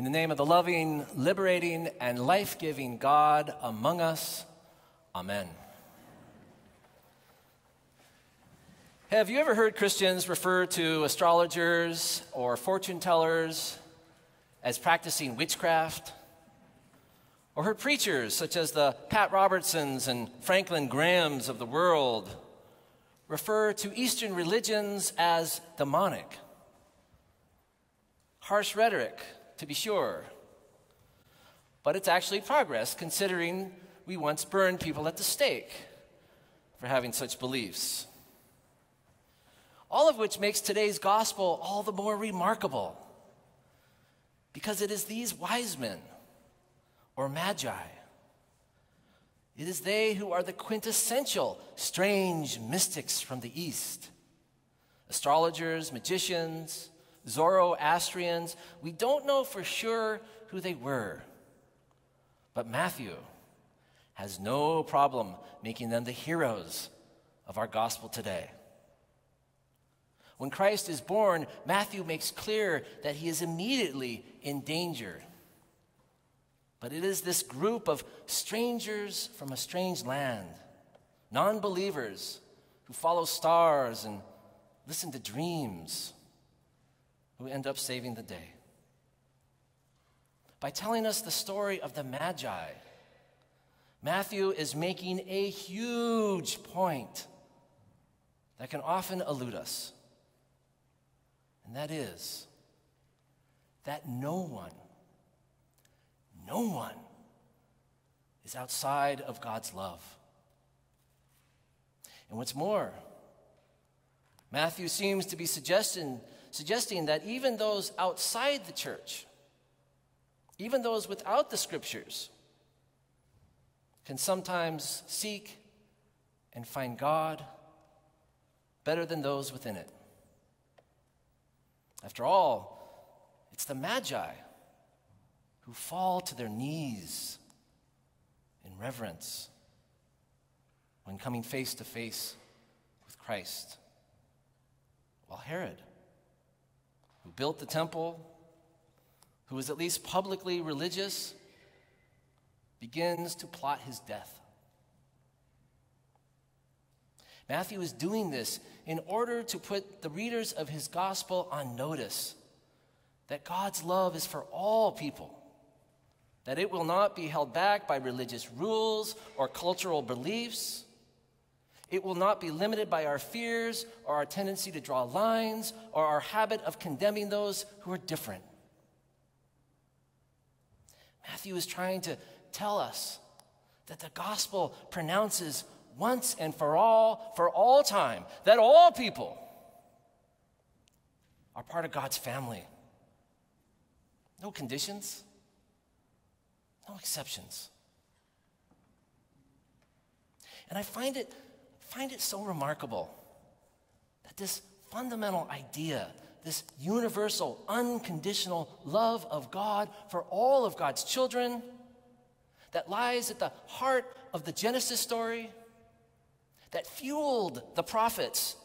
In the name of the loving, liberating, and life giving God among us, Amen. Have you ever heard Christians refer to astrologers or fortune tellers as practicing witchcraft? Or heard preachers such as the Pat Robertsons and Franklin Grahams of the world refer to Eastern religions as demonic? Harsh rhetoric to be sure. But it's actually progress, considering we once burned people at the stake for having such beliefs. All of which makes today's gospel all the more remarkable because it is these wise men or magi. It is they who are the quintessential strange mystics from the East astrologers, magicians, Zoroastrians. We don't know for sure who they were. But Matthew has no problem making them the heroes of our gospel today. When Christ is born, Matthew makes clear that he is immediately in danger. But it is this group of strangers from a strange land, non believers who follow stars and listen to dreams who end up saving the day. By telling us the story of the Magi, Matthew is making a huge point that can often elude us. And that is that no one, no one is outside of God's love. And what's more, Matthew seems to be suggesting suggesting that even those outside the church, even those without the scriptures, can sometimes seek and find God better than those within it. After all, it's the Magi who fall to their knees in reverence when coming face to face with Christ. While Herod, who built the temple, who was at least publicly religious, begins to plot his death. Matthew is doing this in order to put the readers of his gospel on notice that God's love is for all people, that it will not be held back by religious rules or cultural beliefs it will not be limited by our fears or our tendency to draw lines or our habit of condemning those who are different. Matthew is trying to tell us that the gospel pronounces once and for all, for all time, that all people are part of God's family. No conditions, no exceptions. And I find it find it so remarkable that this fundamental idea, this universal, unconditional love of God for all of God's children, that lies at the heart of the Genesis story, that fueled the prophets,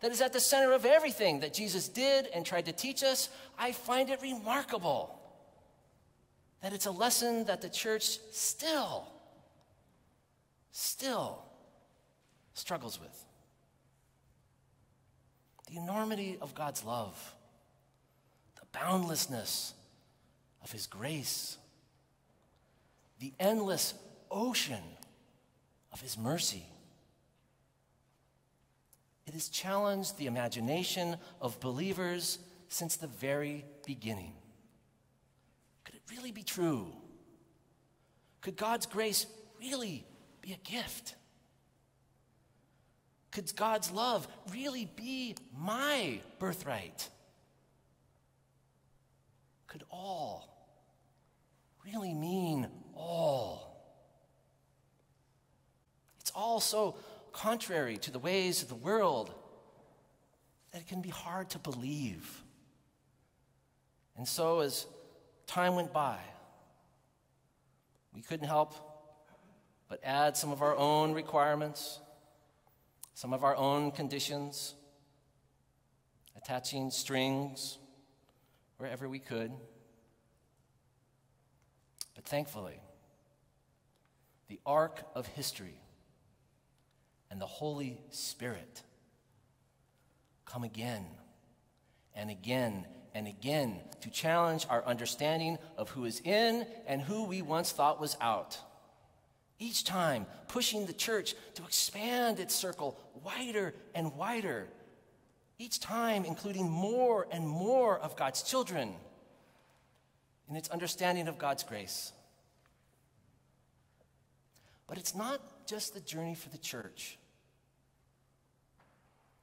that is at the center of everything that Jesus did and tried to teach us, I find it remarkable that it's a lesson that the church still, still struggles with. The enormity of God's love, the boundlessness of His grace, the endless ocean of His mercy. It has challenged the imagination of believers since the very beginning. Could it really be true? Could God's grace really be a gift? Could God's love really be my birthright? Could all really mean all? It's all so contrary to the ways of the world that it can be hard to believe. And so, as time went by, we couldn't help but add some of our own requirements some of our own conditions, attaching strings wherever we could. But thankfully, the arc of history and the Holy Spirit come again and again and again to challenge our understanding of who is in and who we once thought was out. Each time pushing the church to expand its circle wider and wider. Each time including more and more of God's children in its understanding of God's grace. But it's not just the journey for the church.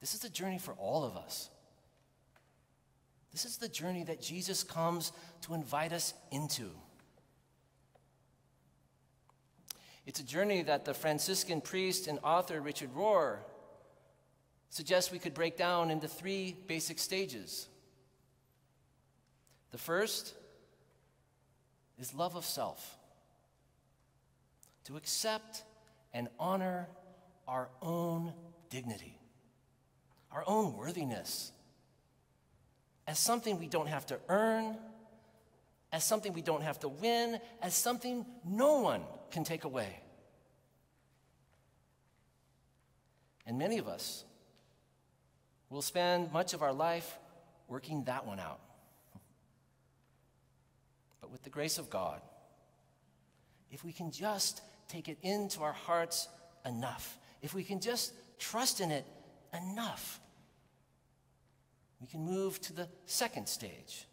This is a journey for all of us. This is the journey that Jesus comes to invite us into. It's a journey that the Franciscan priest and author Richard Rohr suggests we could break down into three basic stages. The first is love of self, to accept and honor our own dignity, our own worthiness as something we don't have to earn, as something we don't have to win, as something no one can take away. And many of us will spend much of our life working that one out. But with the grace of God, if we can just take it into our hearts enough, if we can just trust in it enough, we can move to the second stage.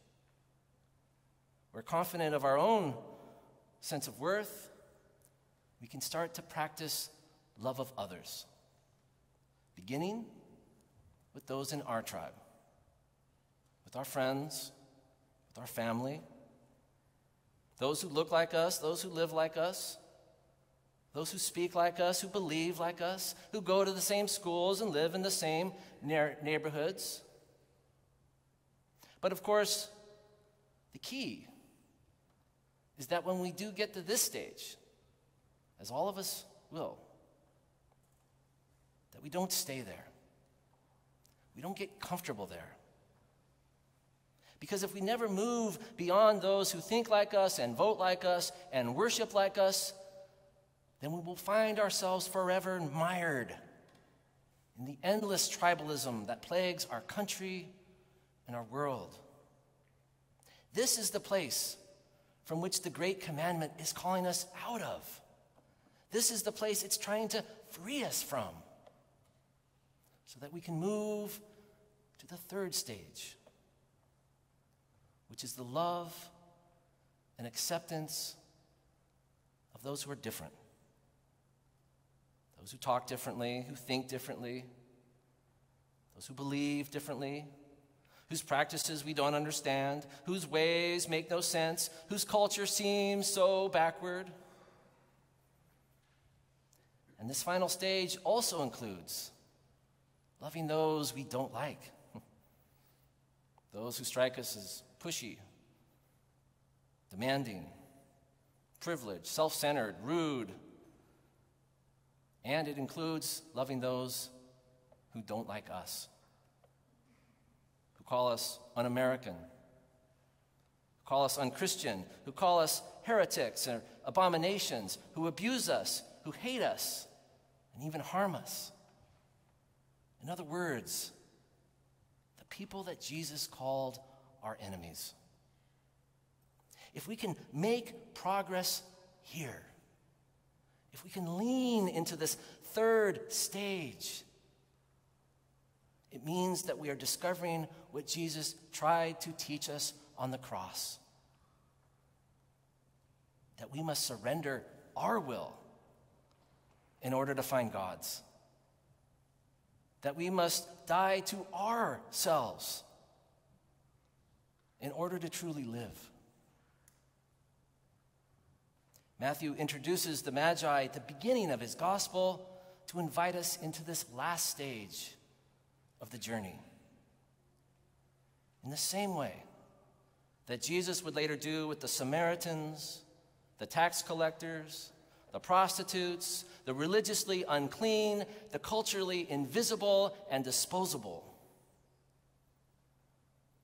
We're confident of our own sense of worth. We can start to practice love of others, beginning with those in our tribe, with our friends, with our family, those who look like us, those who live like us, those who speak like us, who believe like us, who go to the same schools and live in the same neighborhoods. But of course, the key is that when we do get to this stage, as all of us will, that we don't stay there. We don't get comfortable there. Because if we never move beyond those who think like us and vote like us and worship like us, then we will find ourselves forever mired in the endless tribalism that plagues our country and our world. This is the place from which the Great Commandment is calling us out of. This is the place it's trying to free us from so that we can move to the third stage, which is the love and acceptance of those who are different, those who talk differently, who think differently, those who believe differently, whose practices we don't understand, whose ways make no sense, whose culture seems so backward. And this final stage also includes loving those we don't like, those who strike us as pushy, demanding, privileged, self centered, rude. And it includes loving those who don't like us who call us un American, who call us unchristian, who call us heretics or abominations, who abuse us, who hate us, and even harm us. In other words, the people that Jesus called our enemies. If we can make progress here, if we can lean into this third stage, it means that we are discovering what Jesus tried to teach us on the cross that we must surrender our will in order to find God's. That we must die to ourselves in order to truly live. Matthew introduces the Magi at the beginning of his gospel to invite us into this last stage of the journey. In the same way that Jesus would later do with the Samaritans, the tax collectors, the prostitutes, the religiously unclean, the culturally invisible and disposable.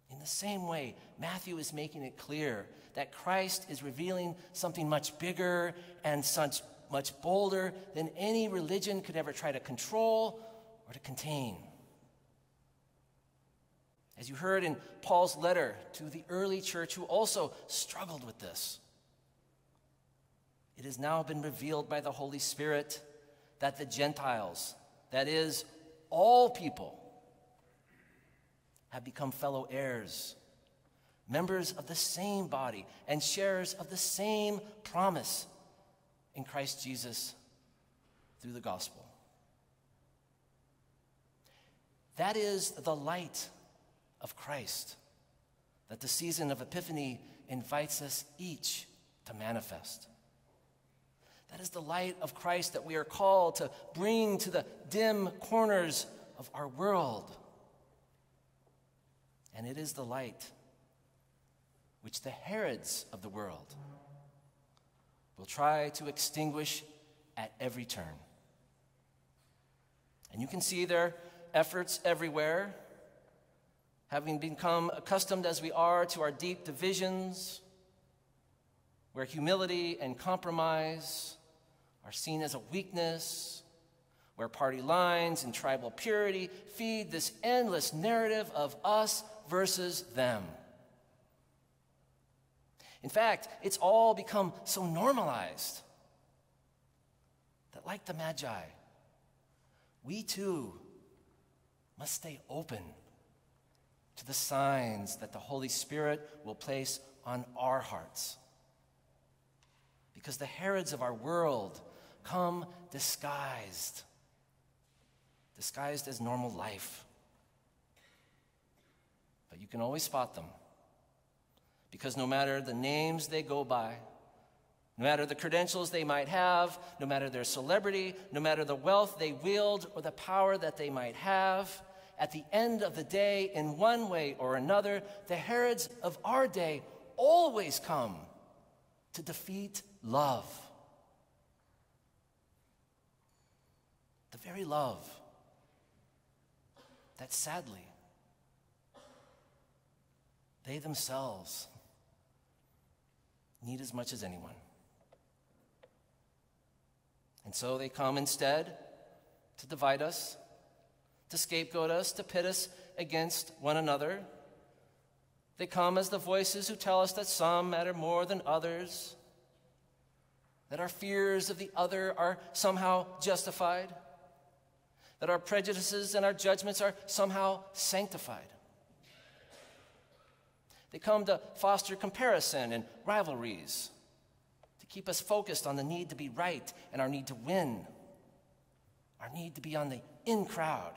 In the same way, Matthew is making it clear that Christ is revealing something much bigger and such much bolder than any religion could ever try to control or to contain. As you heard in Paul's letter to the early church, who also struggled with this, it has now been revealed by the Holy Spirit that the Gentiles, that is, all people, have become fellow heirs, members of the same body, and sharers of the same promise in Christ Jesus through the gospel. That is the light of Christ that the season of Epiphany invites us each to manifest. That is the light of Christ that we are called to bring to the dim corners of our world. And it is the light which the Herods of the world will try to extinguish at every turn. And you can see their efforts everywhere, having become accustomed as we are to our deep divisions, where humility and compromise are seen as a weakness, where party lines and tribal purity feed this endless narrative of us versus them. In fact, it's all become so normalized that, like the Magi, we too must stay open to the signs that the Holy Spirit will place on our hearts. Because the Herods of our world come disguised, disguised as normal life. But you can always spot them because no matter the names they go by, no matter the credentials they might have, no matter their celebrity, no matter the wealth they wield or the power that they might have, at the end of the day, in one way or another, the Herods of our day always come to defeat love. Very love that sadly they themselves need as much as anyone. And so they come instead to divide us, to scapegoat us, to pit us against one another. They come as the voices who tell us that some matter more than others, that our fears of the other are somehow justified, that our prejudices and our judgments are somehow sanctified. They come to foster comparison and rivalries, to keep us focused on the need to be right and our need to win, our need to be on the in crowd,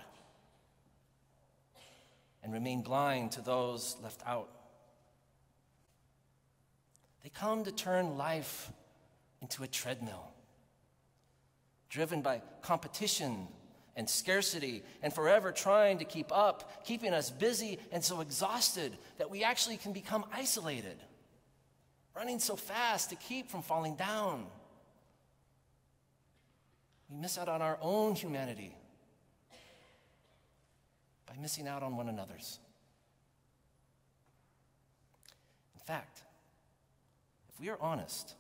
and remain blind to those left out. They come to turn life into a treadmill, driven by competition and scarcity and forever trying to keep up, keeping us busy and so exhausted that we actually can become isolated, running so fast to keep from falling down. We miss out on our own humanity by missing out on one another's. In fact, if we are honest,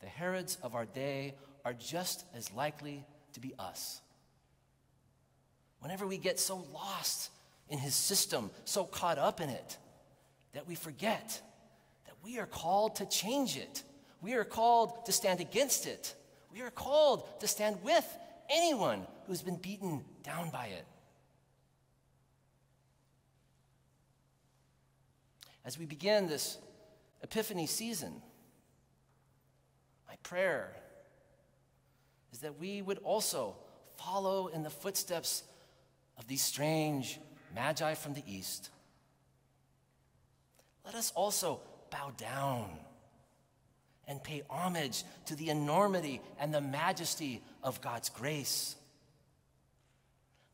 the Herods of our day are just as likely to be us. Whenever we get so lost in his system, so caught up in it, that we forget that we are called to change it. We are called to stand against it. We are called to stand with anyone who's been beaten down by it. As we begin this Epiphany season, my prayer is that we would also follow in the footsteps of these strange magi from the east, let us also bow down and pay homage to the enormity and the majesty of God's grace.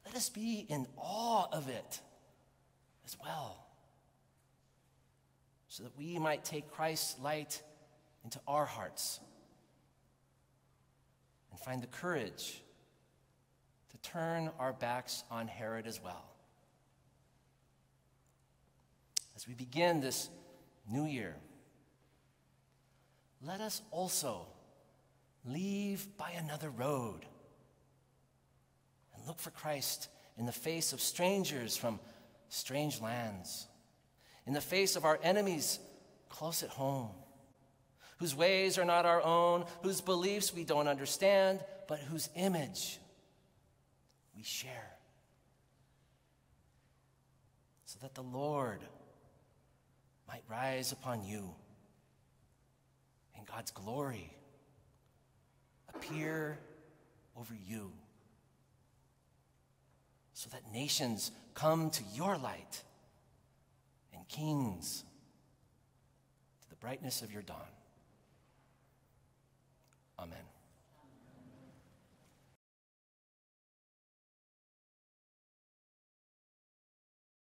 Let us be in awe of it as well, so that we might take Christ's light into our hearts and find the courage turn our backs on Herod as well. as we begin this new year, let us also leave by another road and look for Christ in the face of strangers from strange lands, in the face of our enemies close at home, whose ways are not our own, whose beliefs we don't understand, but whose image we share. So that the Lord might rise upon you and God's glory appear over you so that nations come to your light and kings to the brightness of your dawn. Amen.